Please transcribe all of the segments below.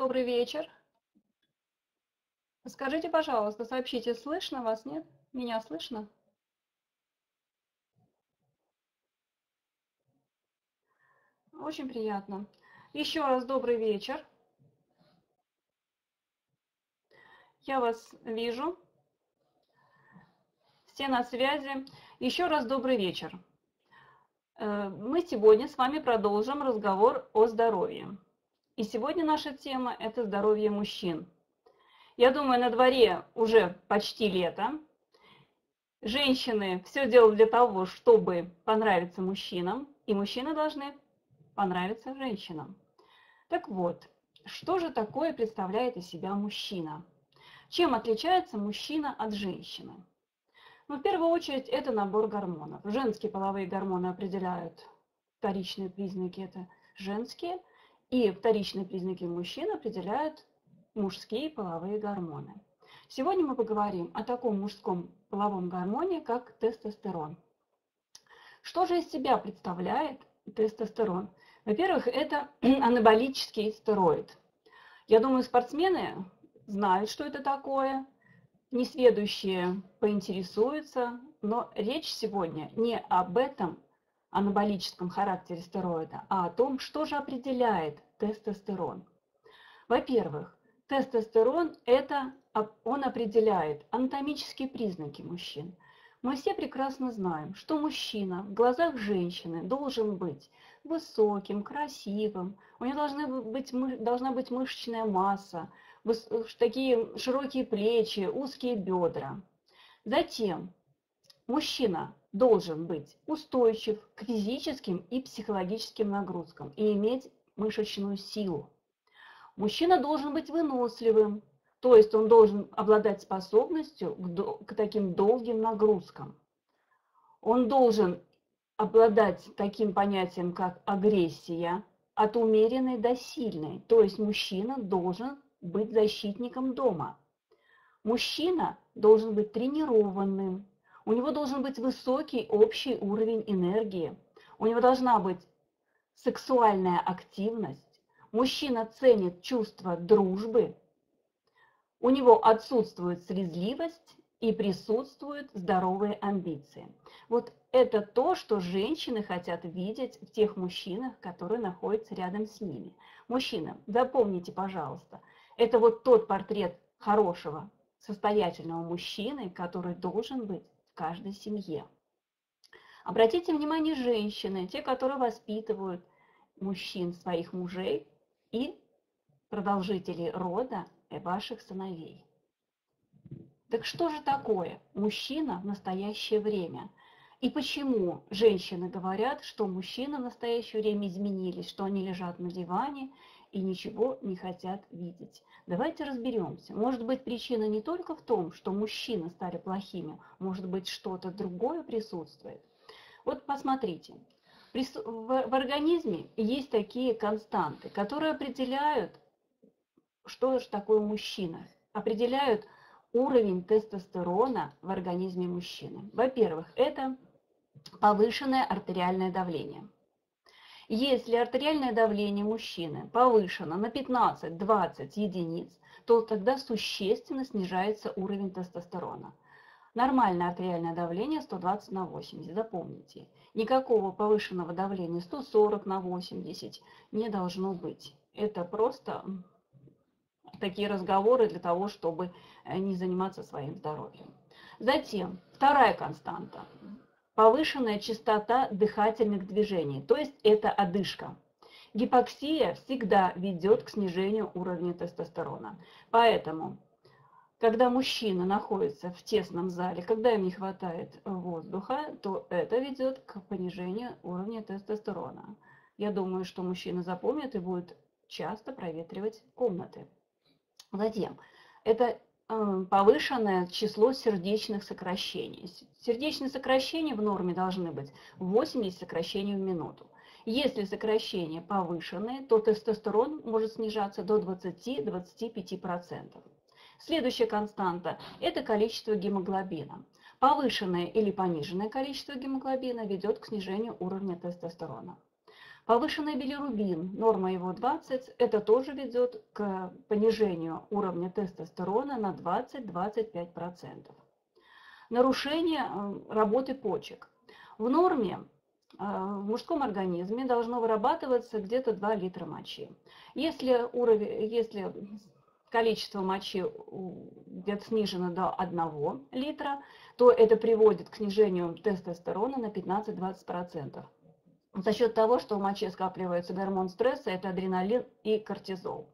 добрый вечер. Скажите, пожалуйста, сообщите, слышно вас, нет? Меня слышно? Очень приятно. Еще раз добрый вечер. Я вас вижу. Все на связи. Еще раз добрый вечер. Э, мы сегодня с вами продолжим разговор о здоровье. И сегодня наша тема – это здоровье мужчин. Я думаю, на дворе уже почти лето. Женщины все делают для того, чтобы понравиться мужчинам, и мужчины должны понравиться женщинам. Так вот, что же такое представляет из себя мужчина? Чем отличается мужчина от женщины? Ну, в первую очередь, это набор гормонов. Женские половые гормоны определяют вторичные признаки, это женские, и вторичные признаки мужчин определяют мужские половые гормоны. Сегодня мы поговорим о таком мужском половом гормоне, как тестостерон. Что же из себя представляет тестостерон? Во-первых, это анаболический стероид. Я думаю, спортсмены знают, что это такое, несведущие поинтересуются, но речь сегодня не об этом анаболическом характере стероида, а о том, что же определяет тестостерон. Во-первых, тестостерон – это он определяет анатомические признаки мужчин. Мы все прекрасно знаем, что мужчина в глазах женщины должен быть высоким, красивым, у него должна быть, должна быть мышечная масса, такие широкие плечи, узкие бедра. Затем мужчина должен быть устойчив к физическим и психологическим нагрузкам и иметь мышечную силу. Мужчина должен быть выносливым, то есть он должен обладать способностью к, к таким долгим нагрузкам. Он должен обладать таким понятием, как агрессия, от умеренной до сильной. То есть мужчина должен быть защитником дома. Мужчина должен быть тренированным, у него должен быть высокий общий уровень энергии, у него должна быть сексуальная активность, мужчина ценит чувство дружбы, у него отсутствует слезливость и присутствуют здоровые амбиции. Вот это то, что женщины хотят видеть в тех мужчинах, которые находятся рядом с ними. Мужчина, запомните, пожалуйста, это вот тот портрет хорошего, состоятельного мужчины, который должен быть каждой семье. Обратите внимание, женщины, те, которые воспитывают мужчин, своих мужей и продолжителей рода ваших сыновей. Так что же такое мужчина в настоящее время? И почему женщины говорят, что мужчины в настоящее время изменились, что они лежат на диване и ничего не хотят видеть. Давайте разберемся. Может быть, причина не только в том, что мужчины стали плохими, может быть, что-то другое присутствует. Вот посмотрите, в организме есть такие константы, которые определяют, что же такое мужчина, определяют уровень тестостерона в организме мужчины. Во-первых, это повышенное артериальное давление – если артериальное давление мужчины повышено на 15-20 единиц, то тогда существенно снижается уровень тестостерона. Нормальное артериальное давление 120 на 80, запомните. Никакого повышенного давления 140 на 80 не должно быть. Это просто такие разговоры для того, чтобы э, не заниматься своим здоровьем. Затем, вторая константа повышенная частота дыхательных движений, то есть это одышка. Гипоксия всегда ведет к снижению уровня тестостерона. Поэтому, когда мужчина находится в тесном зале, когда им не хватает воздуха, то это ведет к понижению уровня тестостерона. Я думаю, что мужчина запомнит и будет часто проветривать комнаты. Затем, это Э, повышенное число сердечных сокращений. Сердечные сокращения в норме должны быть 80 сокращений в минуту. Если сокращения повышенные, то тестостерон может снижаться до 20-25%. Следующая константа – это количество гемоглобина. Повышенное или пониженное количество гемоглобина ведет к снижению уровня тестостерона. Повышенный билирубин, норма его 20, это тоже ведет к понижению уровня тестостерона на 20-25%. Нарушение э, работы почек. В норме э, в мужском организме должно вырабатываться где-то 2 литра мочи. Если, уровень, если количество мочи где-то снижено до 1 литра, то это приводит к снижению тестостерона на 15-20% за счет того, что в моче скапливается гормон стресса, это адреналин и кортизол.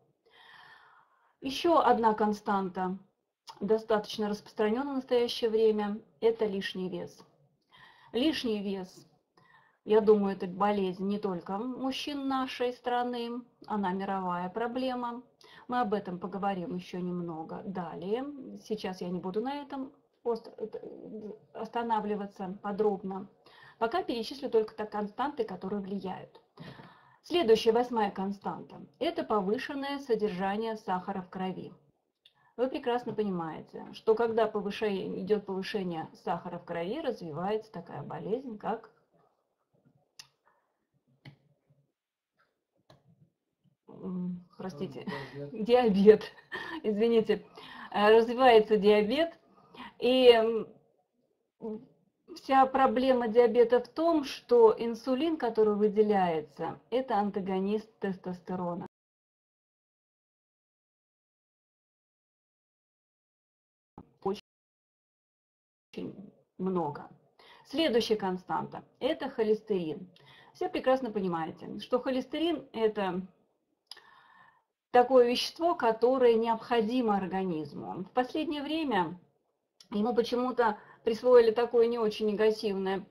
Еще одна константа, достаточно распространенная в настоящее время, это лишний вес. Лишний вес, я думаю, это болезнь не только мужчин нашей страны, она мировая проблема. Мы об этом поговорим еще немного далее. Сейчас я не буду на этом останавливаться подробно. Пока перечислю только те константы, которые влияют. Следующая, восьмая константа – это повышенное содержание сахара в крови. Вы прекрасно понимаете, что когда повышение, идет повышение сахара в крови, развивается такая болезнь, как простите, диабет. Извините, развивается диабет, и вся проблема диабета в том, что инсулин, который выделяется, это антагонист тестостерона. Очень много. Следующая константа – это холестерин. Все прекрасно понимаете, что холестерин – это такое вещество, которое необходимо организму. В последнее время ему почему-то присвоили такой не очень негативное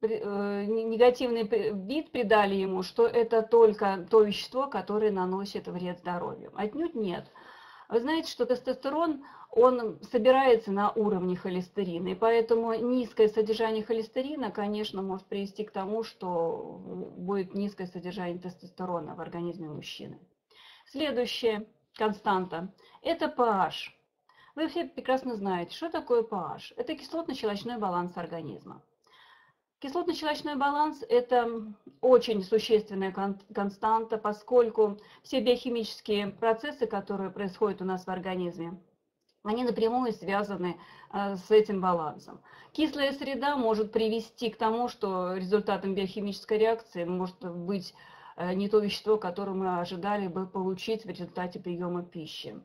э, негативный вид придали ему, что это только то вещество, которое наносит вред здоровью. Отнюдь нет. Вы знаете, что тестостерон, он собирается на уровне холестерина, и поэтому низкое содержание холестерина, конечно, может привести к тому, что будет низкое содержание тестостерона в организме мужчины. Следующая константа – это pH. Вы все прекрасно знаете, что такое pH. Это кислотно-щелочной баланс организма. Кислотно-щелочной баланс – это очень существенная константа, поскольку все биохимические процессы, которые происходят у нас в организме, они напрямую связаны э, с этим балансом. Кислая среда может привести к тому, что результатом биохимической реакции может быть э, не то вещество, которое мы ожидали бы получить в результате приема пищи.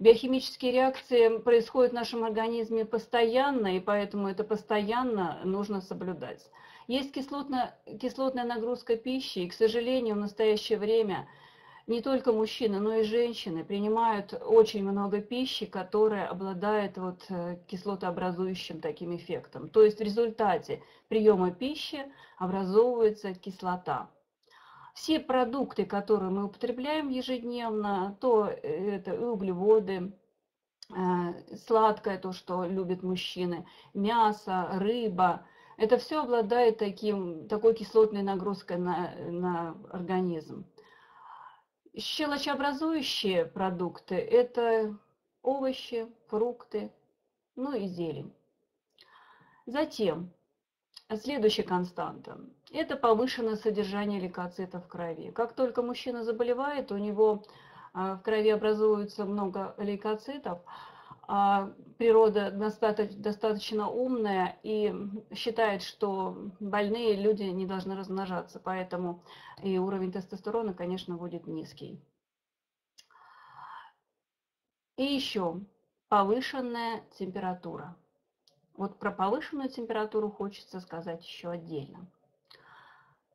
Биохимические реакции происходят в нашем организме постоянно, и поэтому это постоянно нужно соблюдать. Есть кислотная, кислотная нагрузка пищи, и, к сожалению, в настоящее время не только мужчины, но и женщины принимают очень много пищи, которая обладает вот э, кислотообразующим таким эффектом. То есть в результате приема пищи образовывается кислота все продукты, которые мы употребляем ежедневно, то это и углеводы, э, сладкое, то, что любят мужчины, мясо, рыба, это все обладает таким, такой кислотной нагрузкой на, на организм. Щелочеобразующие продукты – это овощи, фрукты, ну и зелень. Затем Следующая константа – это повышенное содержание лейкоцитов в крови. Как только мужчина заболевает, у него а, в крови образуется много лейкоцитов, а природа достаточно умная и считает, что больные люди не должны размножаться, поэтому и уровень тестостерона, конечно, будет низкий. И еще повышенная температура. Вот про повышенную температуру хочется сказать еще отдельно.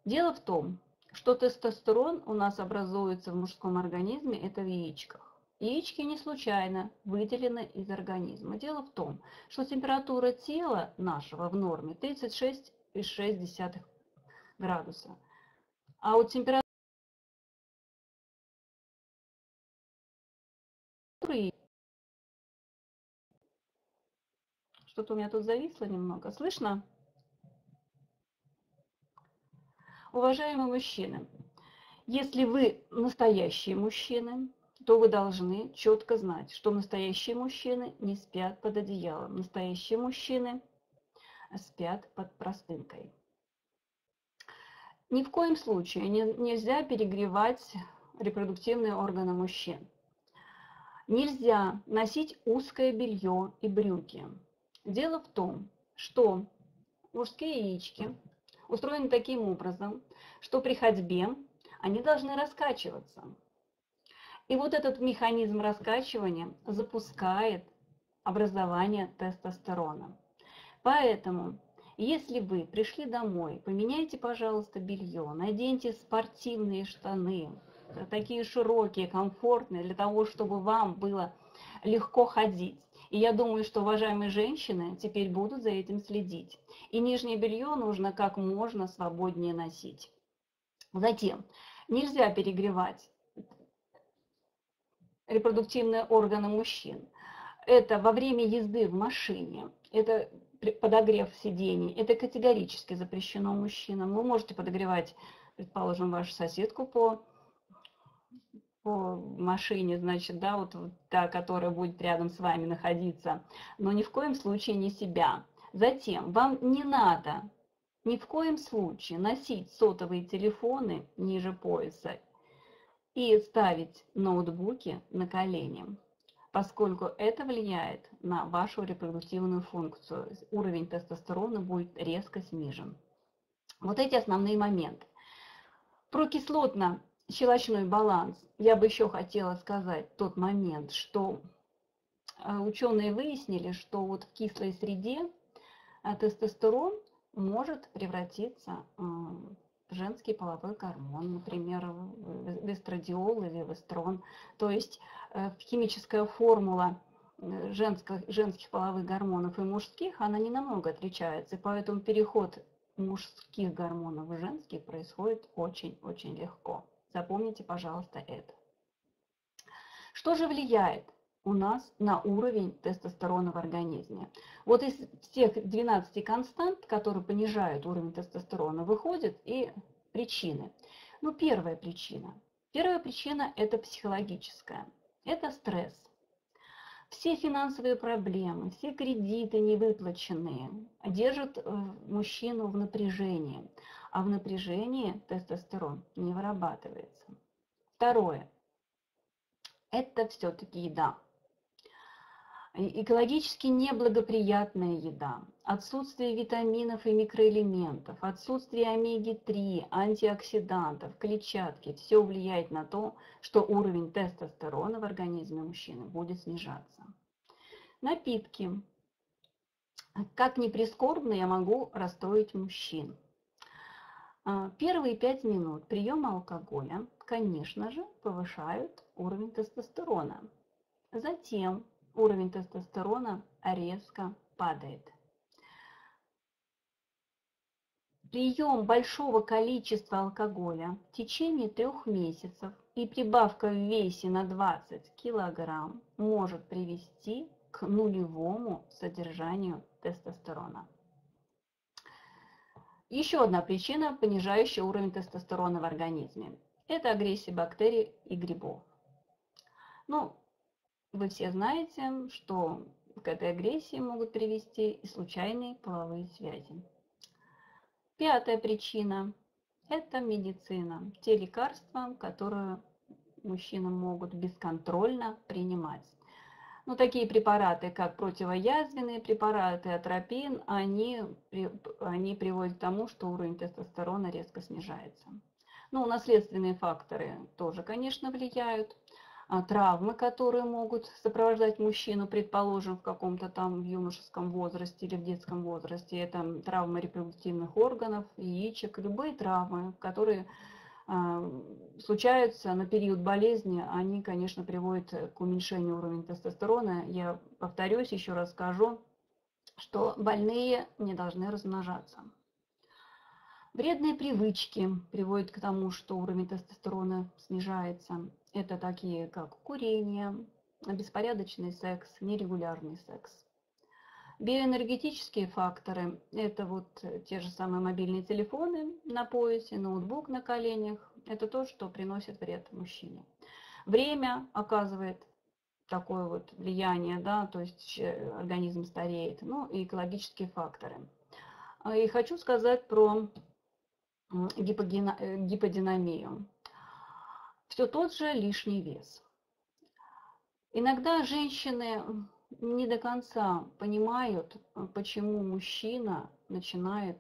Дело в том, что тестостерон у нас образуется в мужском организме, это в яичках. Яички не случайно выделены из организма. Дело в том, что температура тела нашего в норме 36,6 градуса. А вот температура Что-то у меня тут зависло немного. Слышно? Уважаемые мужчины, если вы настоящие мужчины, то вы должны четко знать, что настоящие мужчины не спят под одеялом. Настоящие мужчины спят под простынкой. Ни в коем случае не, нельзя перегревать репродуктивные органы мужчин. Нельзя носить узкое белье и брюки. Дело в том, что мужские яички устроены таким образом, что при ходьбе они должны раскачиваться. И вот этот механизм раскачивания запускает образование тестостерона. Поэтому, если вы пришли домой, поменяйте, пожалуйста, белье, наденьте спортивные штаны, такие широкие, комфортные, для того, чтобы вам было легко ходить. И я думаю, что уважаемые женщины теперь будут за этим следить. И нижнее белье нужно как можно свободнее носить. Затем, нельзя перегревать репродуктивные органы мужчин. Это во время езды в машине, это подогрев сидений, это категорически запрещено мужчинам. Вы можете подогревать, предположим, вашу соседку по, по машине, значит, да, вот та, которая будет рядом с вами находиться, но ни в коем случае не себя. Затем вам не надо ни в коем случае носить сотовые телефоны ниже пояса и ставить ноутбуки на колени, поскольку это влияет на вашу репродуктивную функцию. Уровень тестостерона будет резко снижен. Вот эти основные моменты. Про кислотно-щелочной баланс я бы еще хотела сказать тот момент, что э, ученые выяснили, что вот в кислой среде э, тестостерон может превратиться в женский половой гормон, например, вестрадиол или вестрон. То есть э, химическая формула женских, женских половых гормонов и мужских, она не намного отличается, и поэтому переход мужских гормонов в женские происходит очень-очень легко. Запомните, пожалуйста, это. Что же влияет у нас на уровень тестостерона в организме. Вот из всех 12 констант, которые понижают уровень тестостерона, выходят и причины. Ну, первая причина. Первая причина – это психологическая. Это стресс. Все финансовые проблемы, все кредиты невыплаченные держат э, мужчину в напряжении, а в напряжении тестостерон не вырабатывается. Второе – это все-таки еда экологически неблагоприятная еда, отсутствие витаминов и микроэлементов, отсутствие омеги-3, антиоксидантов, клетчатки, все влияет на то, что уровень тестостерона в организме мужчины будет снижаться. Напитки. Как ни прискорбно, я могу расстроить мужчин. А, первые пять минут приема алкоголя, конечно же, повышают уровень тестостерона. Затем уровень тестостерона резко падает. Прием большого количества алкоголя в течение трех месяцев и прибавка в весе на 20 кг может привести к нулевому содержанию тестостерона. Еще одна причина, понижающая уровень тестостерона в организме, это агрессия бактерий и грибов. Ну, вы все знаете, что к этой агрессии могут привести и случайные половые связи. Пятая причина – это медицина. Те лекарства, которые мужчины могут бесконтрольно принимать. Ну, такие препараты, как противоязвенные препараты, атропин, они, они приводят к тому, что уровень тестостерона резко снижается. Ну, наследственные факторы тоже, конечно, влияют. А, травмы, которые могут сопровождать мужчину, предположим, в каком-то там юношеском возрасте или в детском возрасте. Это травмы репродуктивных органов, яичек, любые травмы, которые случаются на период болезни, они, конечно, приводят к уменьшению уровня тестостерона. Я повторюсь, еще раз скажу, что больные не должны размножаться. Вредные привычки приводят к тому, что уровень тестостерона снижается. Это такие, как курение, беспорядочный секс, нерегулярный секс. Биоэнергетические факторы – это вот те же самые мобильные телефоны на поясе, ноутбук на коленях. Это то, что приносит вред мужчине. Время оказывает такое вот влияние, да, то есть организм стареет, ну и экологические факторы. И хочу сказать про гиподинамию. Все тот же лишний вес. Иногда женщины не до конца понимают, почему мужчина начинает,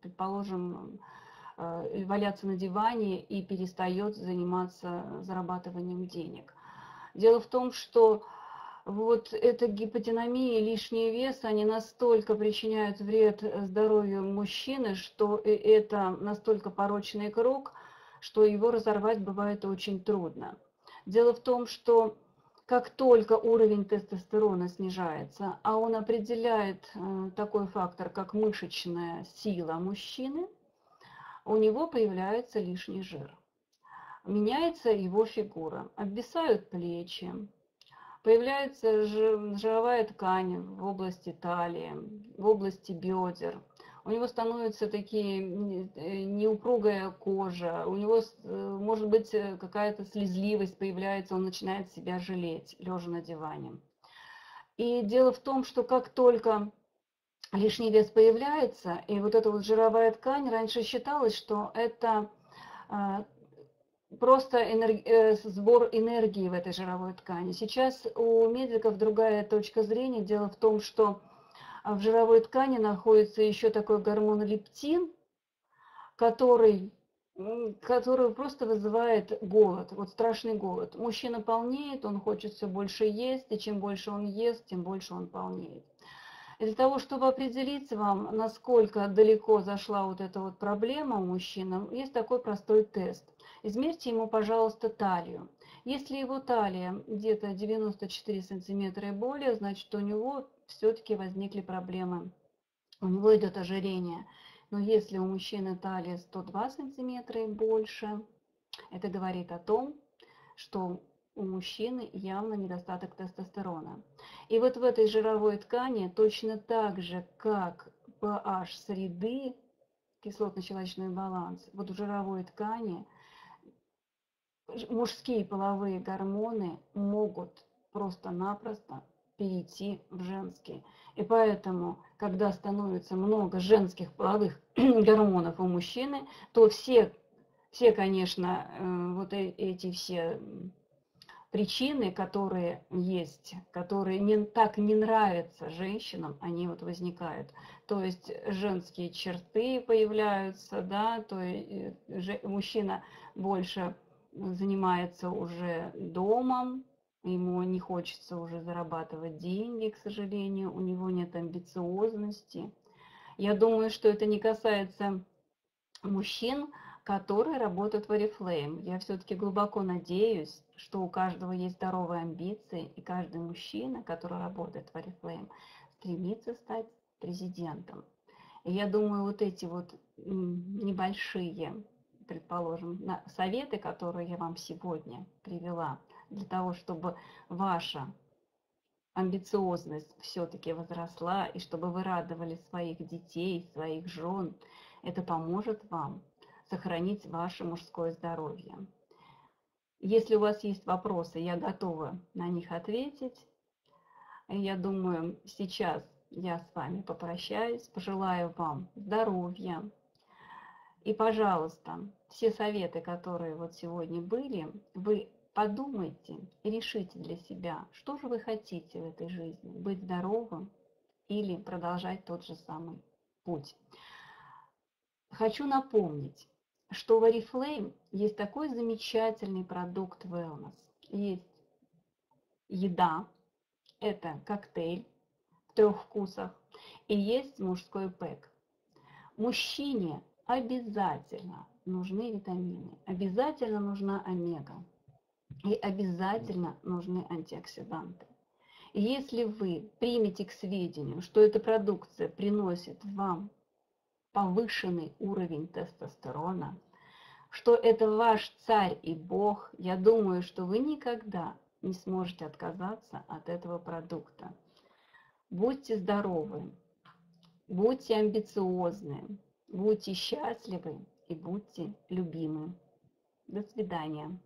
предположим, валяться на диване и перестает заниматься зарабатыванием денег. Дело в том, что вот эта гиподинамия лишний вес, они настолько причиняют вред здоровью мужчины, что это настолько порочный круг, что его разорвать бывает очень трудно. Дело в том, что как только уровень тестостерона снижается, а он определяет э, такой фактор, как мышечная сила мужчины, у него появляется лишний жир. Меняется его фигура, обвисают плечи, Появляется жировая ткань в области талии, в области бедер. У него становится такие э, неупругая кожа, у него э, может быть э, какая-то слезливость появляется, он начинает себя жалеть, лежа на диване. И дело в том, что как только лишний вес появляется, и вот эта вот жировая ткань, раньше считалось, что это просто энерг... Э, сбор энергии в этой жировой ткани. Сейчас у медиков другая точка зрения. Дело в том, что в жировой ткани находится еще такой гормон лептин, который, который просто вызывает голод, вот страшный голод. Мужчина полнеет, он хочет все больше есть, и чем больше он ест, тем больше он полнеет. И для того, чтобы определить вам, насколько далеко зашла вот эта вот проблема у мужчин, есть такой простой тест – Измерьте ему, пожалуйста, талию. Если его талия где-то 94 сантиметра и более, значит у него все-таки возникли проблемы. У него идет ожирение. Но если у мужчины талия 102 сантиметра и больше, это говорит о том, что у мужчины явно недостаток тестостерона. И вот в этой жировой ткани точно так же, как pH среды, кислотно-щелочной баланс, вот в жировой ткани – мужские половые гормоны могут просто-напросто перейти в женские. И поэтому, когда становится много женских половых гормонов у мужчины, то все, все конечно, э, вот э, эти все причины, которые есть, которые не, так не нравятся женщинам, они вот возникают. То есть женские черты появляются, да, то есть э, мужчина больше занимается уже домом, ему не хочется уже зарабатывать деньги, к сожалению, у него нет амбициозности. Я думаю, что это не касается мужчин, которые работают в Oriflame. Я все-таки глубоко надеюсь, что у каждого есть здоровые амбиции, и каждый мужчина, который работает в Oriflame, стремится стать президентом. И я думаю, вот эти вот небольшие предположим, советы, которые я вам сегодня привела, для того, чтобы ваша амбициозность все-таки возросла, и чтобы вы радовали своих детей, своих жен, это поможет вам сохранить ваше мужское здоровье. Если у вас есть вопросы, я готова на них ответить. Я думаю, сейчас я с вами попрощаюсь, пожелаю вам здоровья, и, пожалуйста, все советы, которые вот сегодня были, вы подумайте и решите для себя, что же вы хотите в этой жизни, быть здоровым или продолжать тот же самый путь. Хочу напомнить, что в Oriflame есть такой замечательный продукт wellness. Есть еда, это коктейль в трех вкусах, и есть мужской пэк. Мужчине обязательно нужны витамины, обязательно нужна омега и обязательно нужны антиоксиданты. Если вы примете к сведению, что эта продукция приносит вам повышенный уровень тестостерона, что это ваш царь и бог, я думаю, что вы никогда не сможете отказаться от этого продукта. Будьте здоровы, будьте амбициозны, Будьте счастливы и будьте любимы. До свидания.